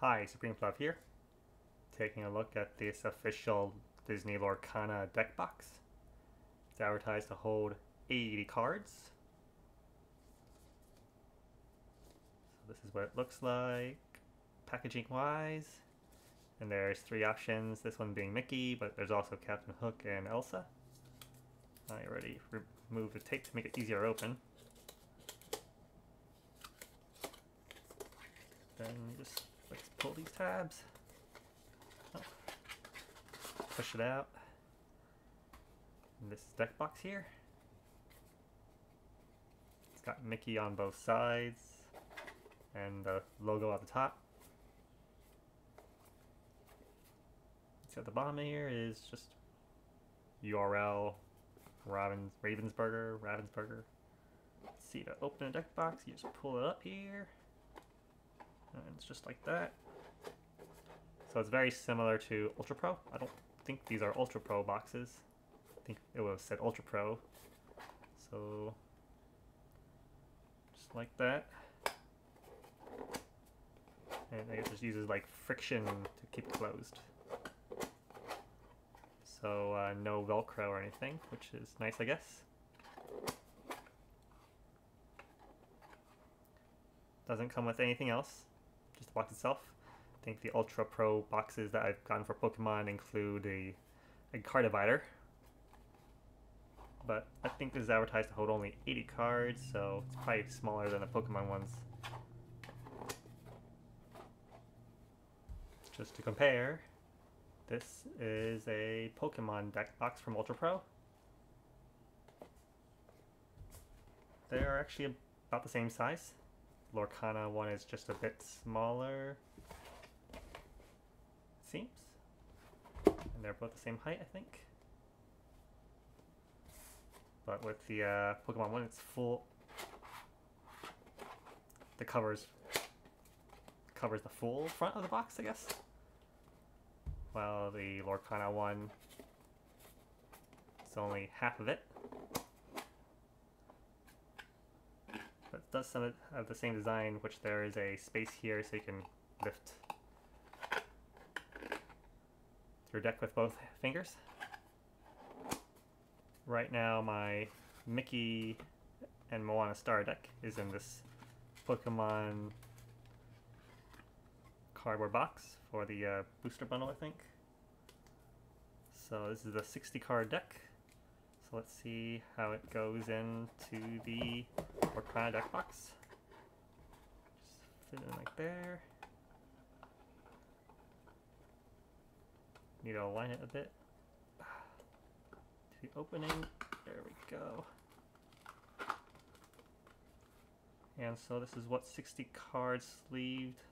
Hi, Supreme Fluff here. Taking a look at this official Disney Lorcana deck box. It's advertised to hold 80 cards. So this is what it looks like, packaging wise. And there's three options, this one being Mickey, but there's also Captain Hook and Elsa. I already removed the tape to make it easier to open. Then just let's pull these tabs. Oh. Push it out. And this deck box here. It's got Mickey on both sides and the logo at the top. So the bottom here is just URL Ravens Ravensburger Ravensburger. Let's see to open a deck box, you just pull it up here. And it's just like that. So it's very similar to Ultra Pro. I don't think these are Ultra Pro boxes. I think it would have said Ultra Pro. So just like that. And it just uses like friction to keep closed. So uh, no Velcro or anything, which is nice, I guess. Doesn't come with anything else, just the box itself. I think the Ultra Pro boxes that I've gotten for Pokemon include a, a card divider. But I think this is advertised to hold only 80 cards, so it's probably smaller than the Pokemon ones. Just to compare, this is a Pokemon deck box from Ultra Pro. They are actually about the same size. Lorcana one is just a bit smaller. Seems. And they're both the same height, I think. But with the uh, Pokemon one, it's full. The covers covers the full front of the box, I guess while the Lorcana one is only half of it. But it does some of the same design, which there is a space here so you can lift your deck with both fingers. Right now my Mickey and Moana Star deck is in this Pokemon cardboard box for the uh, booster bundle, I think. So this is a 60 card deck. So let's see how it goes into the Lorcana deck box. Just fit in like there. Need to align it a bit. To the opening. There we go. And so this is what 60 cards sleeved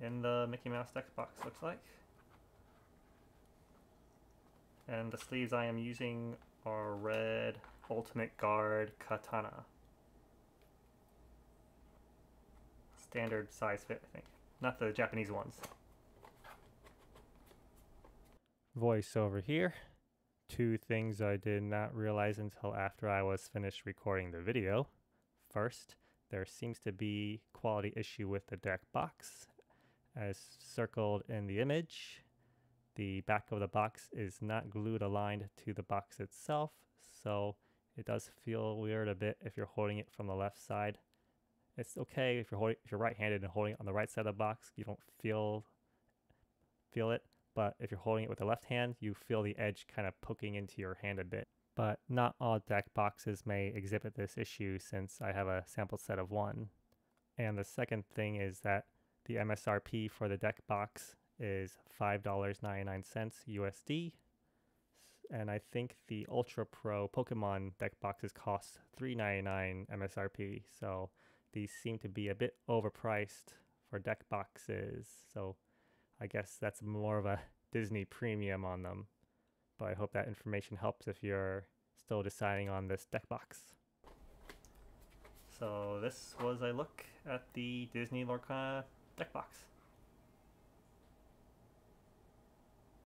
in the Mickey Mouse deck box looks like. And the sleeves I am using are red Ultimate Guard Katana. Standard size fit, I think. Not the Japanese ones. Voice over here. Two things I did not realize until after I was finished recording the video. First, there seems to be quality issue with the deck box as circled in the image. The back of the box is not glued aligned to the box itself, so it does feel weird a bit if you're holding it from the left side. It's okay if you're holding, if you're right-handed and holding it on the right side of the box, you don't feel feel it. But if you're holding it with the left hand, you feel the edge kind of poking into your hand a bit. But not all deck boxes may exhibit this issue since I have a sample set of one. And the second thing is that the MSRP for the deck box is $5.99 USD. And I think the Ultra Pro Pokemon deck boxes cost $3.99 MSRP. So these seem to be a bit overpriced for deck boxes. So I guess that's more of a Disney premium on them. But I hope that information helps if you're still deciding on this deck box. So this was a look at the Disney Lorcana deck box.